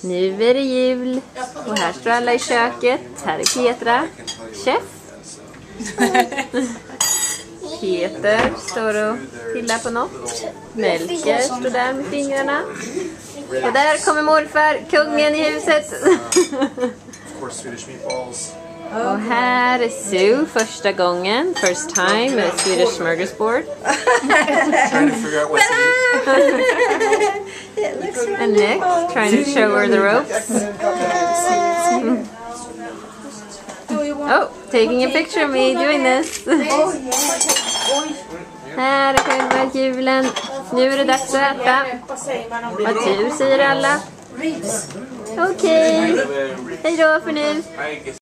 Nu är det jul och här står alla i köket. Här är Petra, chef. Peter står och pillar på något. Melker står där med fingrarna. Och där kommer morfar, kungen i huset. Och här är Sue första gången, first time med Swedish smorgasbord. And Nick trying to show her the ropes. Oh, taking a picture of me doing this. Här är själva julen. Nu är det dags att äta. Vad tur säger alla. Okej. Hej då för nu.